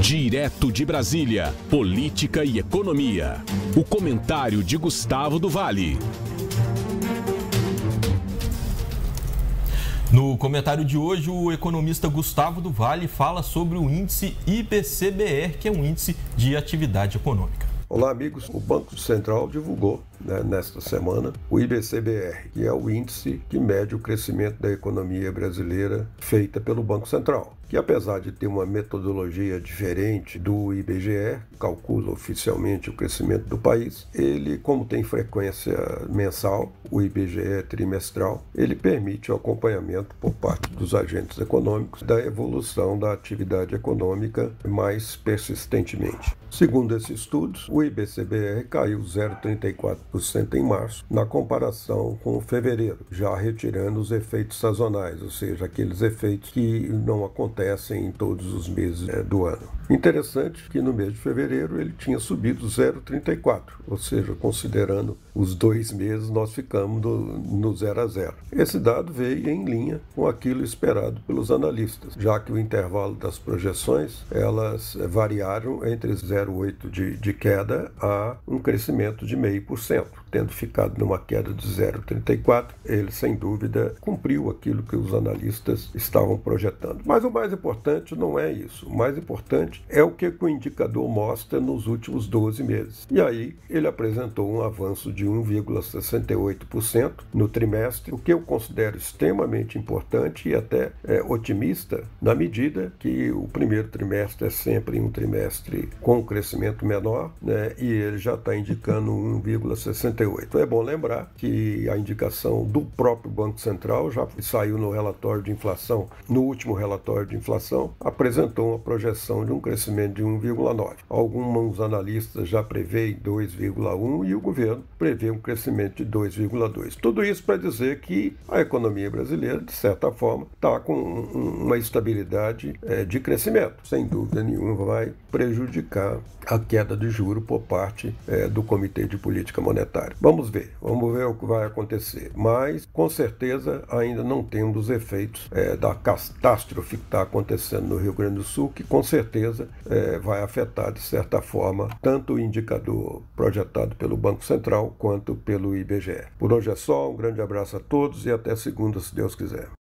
Direto de Brasília, política e economia. O comentário de Gustavo do Vale. No comentário de hoje, o economista Gustavo do Vale fala sobre o índice IBCBR, que é um índice de atividade econômica. Olá, amigos. O Banco Central divulgou né, nesta semana o IBCBR, que é o índice que mede o crescimento da economia brasileira feita pelo Banco Central que apesar de ter uma metodologia diferente do IBGE, calcula oficialmente o crescimento do país, ele, como tem frequência mensal, o IBGE trimestral, ele permite o acompanhamento por parte dos agentes econômicos da evolução da atividade econômica mais persistentemente. Segundo esses estudos, o IBCBR caiu 0,34% em março, na comparação com fevereiro, já retirando os efeitos sazonais, ou seja, aqueles efeitos que não acontecem em todos os meses é, do ano. Interessante que no mês de fevereiro ele tinha subido 0,34, ou seja, considerando os dois meses, nós ficamos no, no 0 a 0. Esse dado veio em linha com aquilo esperado pelos analistas, já que o intervalo das projeções elas variaram entre 0,8 de, de queda a um crescimento de 0,5%. Tendo ficado numa queda de 0,34, ele sem dúvida cumpriu aquilo que os analistas estavam projetando. Mas o mais importante não é isso. O mais importante é o que o indicador mostra nos últimos 12 meses. E aí ele apresentou um avanço de 1,68% no trimestre, o que eu considero extremamente importante e até é, otimista, na medida que o primeiro trimestre é sempre um trimestre com um crescimento menor, né, e ele já está indicando 1,68. É bom lembrar que a indicação do próprio Banco Central já saiu no relatório de inflação, no último relatório de inflação, apresentou uma projeção de um crescimento de 1,9. Alguns analistas já preveem 2,1 e o governo prevê um crescimento de 2,2. Tudo isso para dizer que a economia brasileira, de certa forma, está com uma estabilidade é, de crescimento. Sem dúvida nenhuma, vai prejudicar a queda de por parte é, do Comitê de Política Monetária. Vamos ver, vamos ver o que vai acontecer. Mas, com certeza, ainda não temos os efeitos é, da catástrofe que está acontecendo no Rio Grande do Sul, que com certeza certeza é, vai afetar, de certa forma, tanto o indicador projetado pelo Banco Central quanto pelo IBGE. Por hoje é só, um grande abraço a todos e até segunda, se Deus quiser.